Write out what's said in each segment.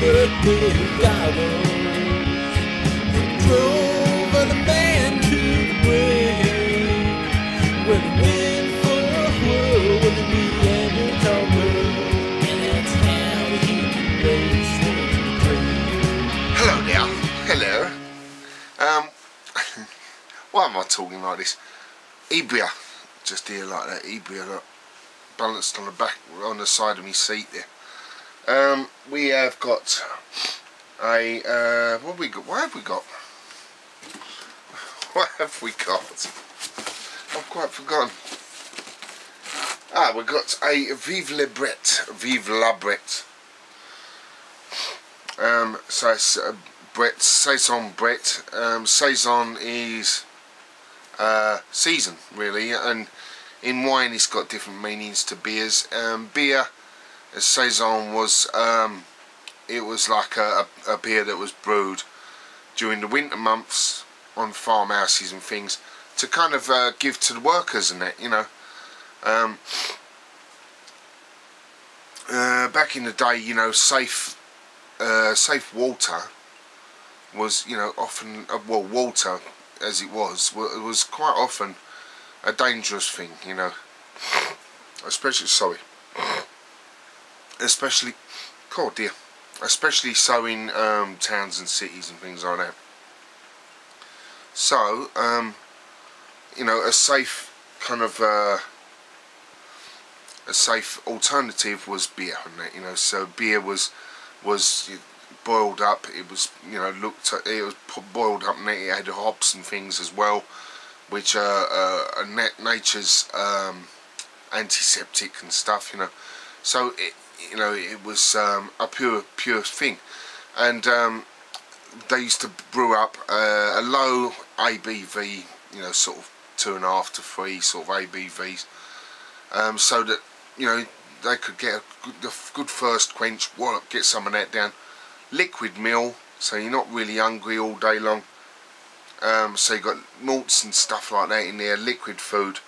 Hello. Hello. Um, why am I talking like this? Eebria, just here like that. Look, balanced on the back, on the side of my seat there. Um, we have got a uh, what have we got? What have we got? What have we got? I've quite forgotten. Ah, we've got a Vive le Brett. Vive la Brett. Um, so it's uh, Brett, Saison Brett. Um, Saison is uh, season, really, and in wine it's got different meanings to beers. Um, beer, as Saison was, um, it was like a, a, a beer that was brewed during the winter months on farmhouses and things to kind of uh, give to the workers and that, you know. Um, uh, back in the day, you know, safe uh, safe water was, you know, often, uh, well, water as it was, wa- was quite often a dangerous thing, you know. Especially, sorry, especially, oh dear, especially so in um, towns and cities and things like that. So, um, you know, a safe kind of uh, a safe alternative was beer, you know. So beer was was boiled up. It was you know looked at, it was boiled up and it had hops and things as well, which are uh, are nature's um, antiseptic and stuff. You know, so it you know it was um, a pure pure thing, and um, they used to brew up uh, a low ABV. You know, sort of two and a half to three sort of ABVs, um, so that you know they could get a good, a good first quench, wallop, get some of that down. Liquid meal, so you're not really hungry all day long. Um, so you got malts and stuff like that in there, liquid food,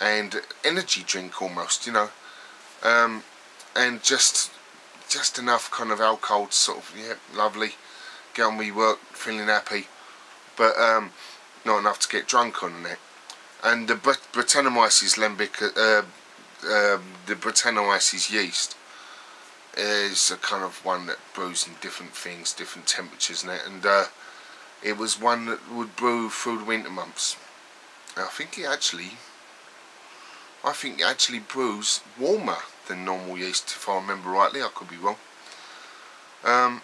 and energy drink almost, you know, um, and just just enough kind of alcohol to sort of yeah, lovely, get on with work, feeling happy, but um, not enough to get drunk on it And the Brettanomyces lambic, uh, um, the Brettanomyces yeast is a kind of one that brews in different things, different temperatures and that, and uh, it was one that would brew through the winter months. I think it actually, I think it actually brews warmer than normal yeast, if I remember rightly. I could be wrong. Um,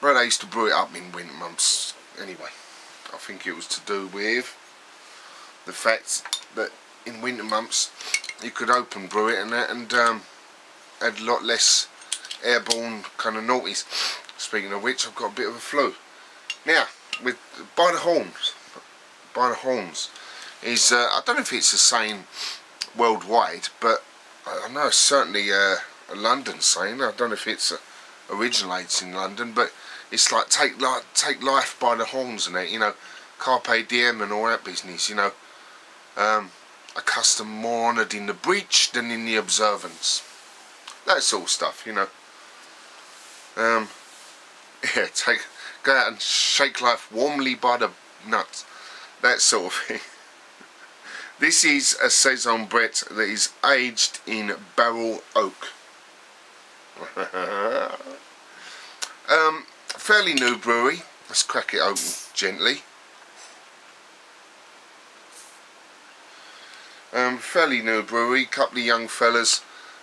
but I used to brew it up in winter months anyway. I think it was to do with the fact that in winter months you could open brew it and that and um, had a lot less airborne kind of naughties. Speaking of which, I've got a bit of a flu. Now, with by the horns, by the horns, is uh, I don't know if it's the same worldwide, but I know it's certainly uh, a London saying. I don't know if it's uh, originates in London, but it's like take like take life by the horns and that. You know, carpe diem and all that business. You know, um, a custom more honoured in the breach than in the observance. That sort of stuff, you know. Um, yeah, take go out and shake life warmly by the nuts. That sort of thing. This is a saison Brett that is aged in barrel oak. um, fairly new brewery. Let's crack it open gently. Um, fairly new brewery, couple of young fellas,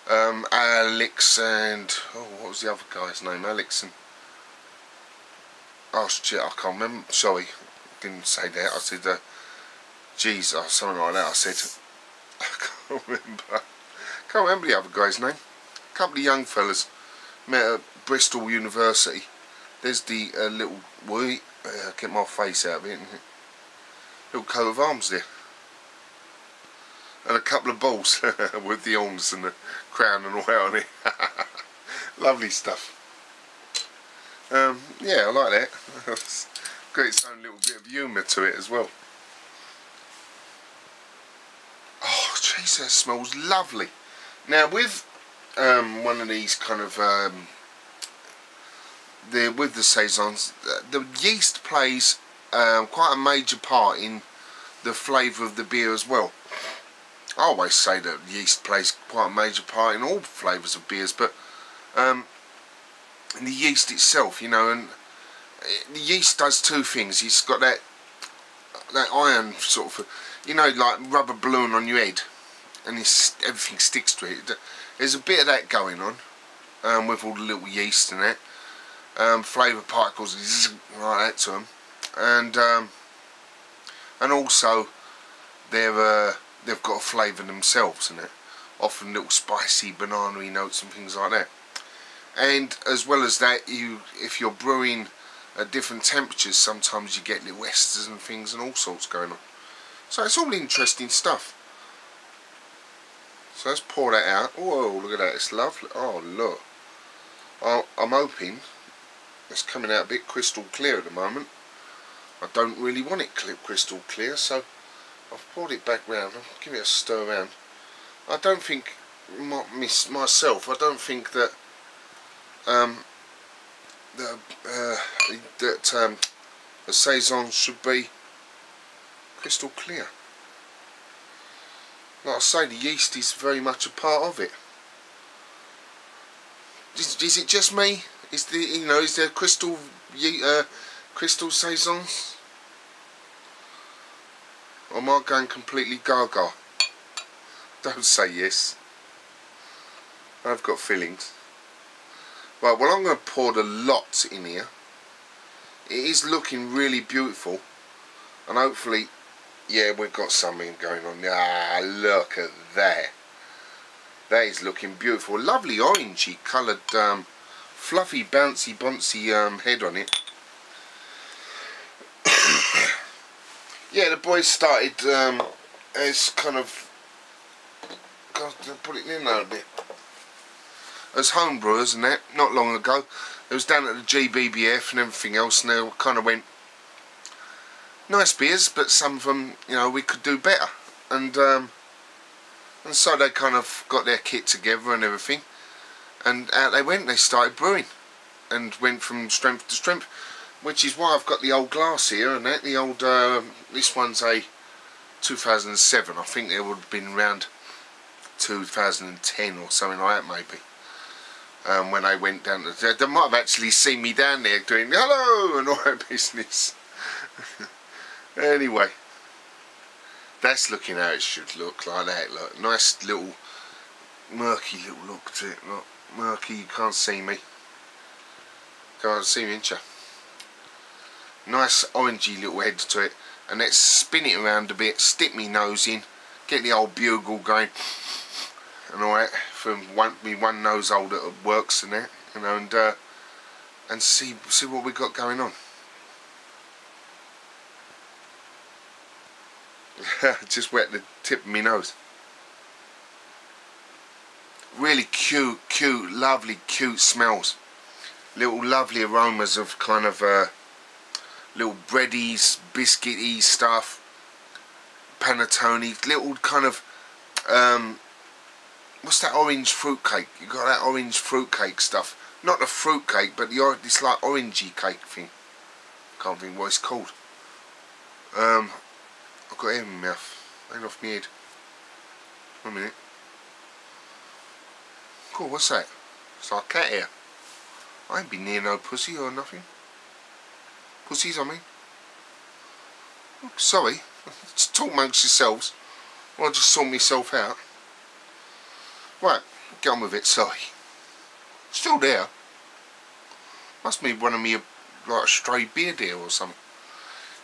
um, Alex and oh, what was the other guy's name? Alex and oh shit, I can't remember. Sorry, didn't say that. I said, uh, geez, or something like that. I said, I can't remember. Can't remember the other guy's name. A couple of young fellas met at Bristol University. There's the uh, little wee. Uh, get my face out of it. Little coat of arms there and a couple of balls with the arms and the crown and all that on it. Lovely stuff. Um, yeah, I like that. It's Got its own little bit of humour to it as well. That smells lovely. Now, with um, one of these kind of um, the with the saisons, the yeast plays um, quite a major part in the flavour of the beer as well. I always say that yeast plays quite a major part in all flavours of beers, but um, the yeast itself, you know, and uh, the yeast does two things. It's got that that iron sort of, you know, like rubber balloon on your head, and everything sticks to it. There's a bit of that going on um, with all the little yeast in it. Um, flavour particles like that to them, and um, and also they're uh, they've got a flavour themselves in it. Often little spicy banana notes and things like that. And as well as that, you if you're brewing at different temperatures, sometimes you get little esters and things and all sorts going on. So it's all interesting stuff. So let's pour that out. Oh, look at that. It's lovely. Oh, look. I'm hoping it's coming out a bit crystal clear at the moment. I don't really want it crystal clear, so I've poured it back round. I'll give it a stir around. I don't think, myself, I don't think that um, the, uh, that um, the saison should be crystal clear. Like I say, the yeast is very much a part of it. Is, is it just me? Is the you know is there crystal uh, crystal saisons? Or am I going completely gaga? Don't say yes. I've got feelings. Right, well I'm going to pour the lot in here. It is looking really beautiful. And hopefully, yeah, we've got something going on. Ah, look at that. That is looking beautiful. Lovely orangey coloured, um, fluffy, bouncy, bouncy um, head on it. yeah, the boys started um, as kind of, God, put it in there a bit, as home brewers and that, not long ago. It was down at the GBBF and everything else, and they kind of went, nice beers, but some of them, you know, we could do better. And um, and so they kind of got their kit together and everything, and out they went. They started brewing, and went from strength to strength, which is why I've got the old glass here and that. The old uh, this one's a 2007. I think it would have been around 2010 or something like that, maybe. Um, when I went down, to, they might have actually seen me down there doing hello and all that business. Anyway, that's looking how it should look like that. Look, nice little murky little look to it. Look, murky. You can't see me. Can't see me, incha. Nice orangey little head to it, and let's spin it around a bit. Stick me nose in. Get the old bugle going, and all that. From one, me one nose hole that works and that, you know, and uh, and see see what we got going on. just wet the tip of my nose. Really cute, cute, lovely, cute smells. Little lovely aromas of kind of uh, little breadies, biscuity stuff, panettone, little kind of um, what's that orange fruit cake? You got that orange fruit cake stuff. Not the fruit cake, but the it's like orangey cake thing. Can't think what it's called. Um, I've got air in my mouth. Ain't off my head. One minute. Cool, what's that? It's like cat hair. I ain't been near no pussy or nothing. Pussies, I mean. Oh, sorry. Just talk amongst yourselves. Well, I just saw myself out. Right, get on with it, sorry. Still there. Must be one of me, like a stray beer deal or something.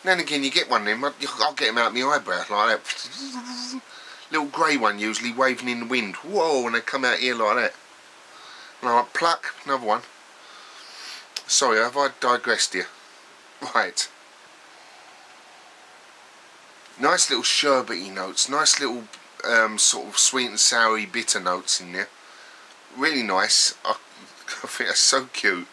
And again you get one of them, I'll get them out of my eyebrow like that. Little grey one usually waving in the wind. Whoa, and they come out here like that. And I like, pluck, another one. Sorry, have I digressed here? Right. Nice little sherbety notes, nice little um, sort of sweet and soury bitter notes in there. Really nice. I, I think that's so cute.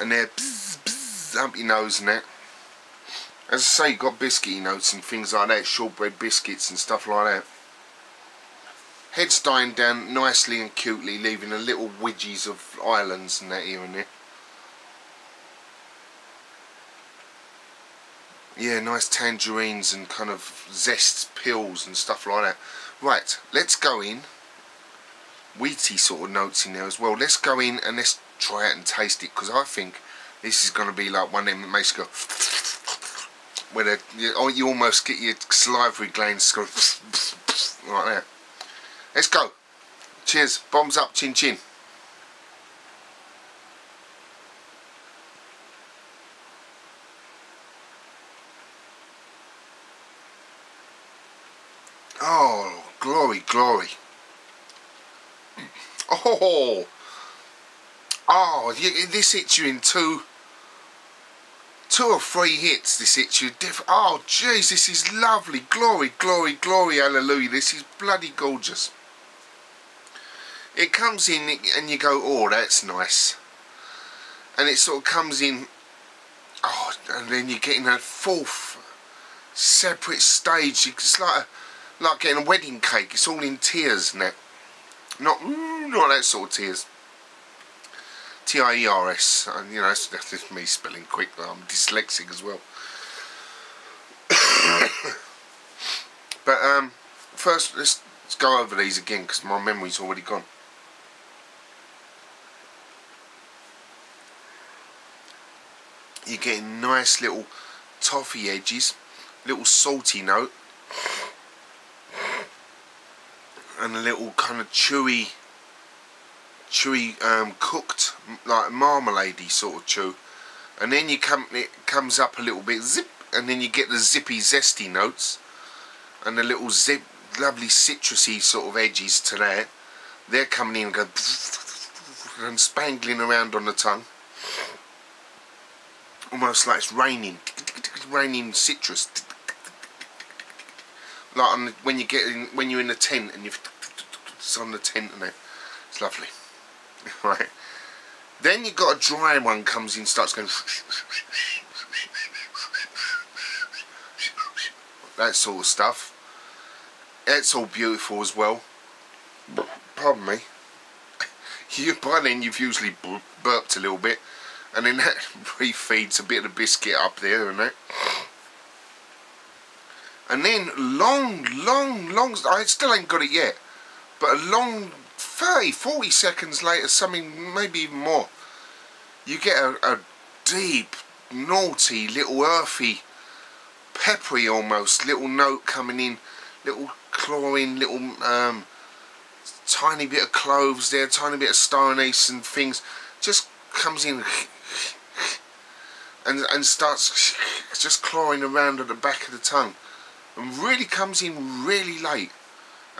And they're bzz, bzz, up your nose and that. As I say, you've got biscuity notes and things like that, shortbread biscuits and stuff like that. Head's dying down nicely and cutely, leaving a little wedges of islands and that here and there. Yeah, nice tangerines and kind of zest pills and stuff like that. Right, let's go in. Wheaty sort of notes in there as well. Let's go in and let's try it and taste it because I think this is going to be like one of them that makes you go where you, oh, you almost get your salivary glands go like that. Let's go. Cheers. Bombs up, chin chin. Oh, glory, glory. Oh, oh, this hits you in two, two or three hits. This hits you. Diff oh, jeez, this is lovely. Glory, glory, glory, hallelujah. This is bloody gorgeous. It comes in and you go, oh, that's nice. And it sort of comes in, oh, and then you're getting a fourth separate stage. It's like a, like getting a wedding cake. It's all in tears now. Not, not that sort of tears. T-I-E-R-S. And, you know, that's, that's just me spelling quick. I'm dyslexic as well. but um, first, let's, let's go over these again because my memory's already gone. You're getting nice little toffee edges, little salty note and a little kind of chewy, chewy um, cooked like marmaladey sort of chew, and then you come it comes up a little bit zip, and then you get the zippy zesty notes, and the little zip lovely citrusy sort of edges to that. They're coming in and go and spangling around on the tongue, almost like it's raining, raining citrus. Like the, when you get in, when you're in the tent and you've it's on the tent and it, it's lovely. right. Then you've got a dry one comes in, starts going that sort of stuff. It's all beautiful as well. Pardon me. You by then you've usually burped a little bit, and then that refeeds a bit of the biscuit up there and that. And then long, long, long, I still ain't got it yet, but a long 30, 40 seconds later, something maybe even more, you get a, a deep, naughty, little earthy, peppery almost, little note coming in, little chlorine, little um, tiny bit of cloves there, tiny bit of star anise and things, just comes in and, and starts just clawing around at the back of the tongue and really comes in really late.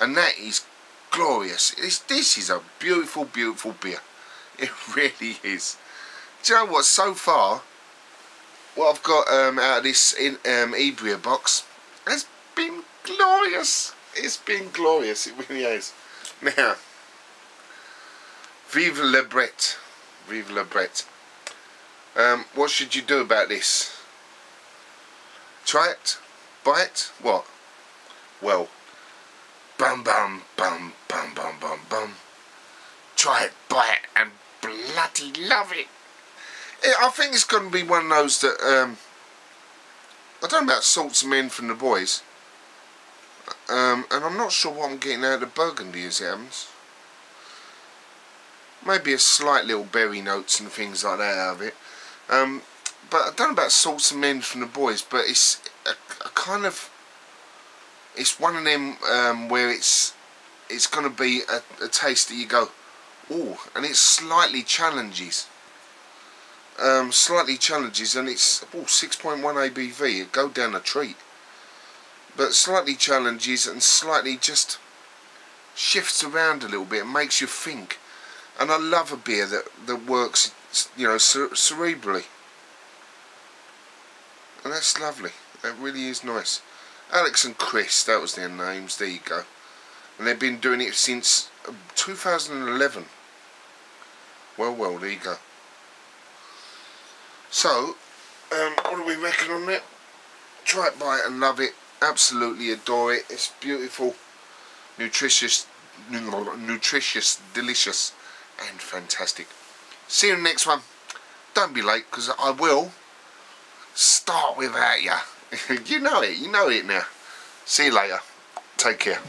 And that is glorious. This, this is a beautiful beautiful beer. It really is. Do you know what? So far what I've got um, out of this in, um, Eebria box has been glorious. It's been glorious. It really is. Now Vive le Brett. Vive le Brett. um, what should you do about this? Try it? Bite? What? Well, bum bum bum bum bum bum bum. Try it, buy it, and bloody love it. I think it's going to be one of those that, um, I don't know about salts men from the boys. Um, and I'm not sure what I'm getting out of the Burgundy as it happens. Maybe a slight little berry notes and things like that out of it. Um, but I don't know about salts and men from the boys, but it's a, a kind of it's one of them um, where it's it's going to be a, a, taste that you go oh and it slightly challenges. Um, slightly challenges and it's oh, 6.1 ABV it go down a treat. But slightly challenges and slightly just shifts around a little bit and makes you think. And I love a beer that, that works you know cerebrally. And that's lovely. That really is nice. Alex and Chris, that was their names, there you go. And they've been doing it since um, 2011. Well, well, there you go. So, um, what do we reckon on that? Try it, buy it and love it. Absolutely adore it. It's beautiful, nutritious, nutritious, delicious and fantastic. See you in the next one. Don't be late because I will start without you. you know it. You know it now. See you later. Take care.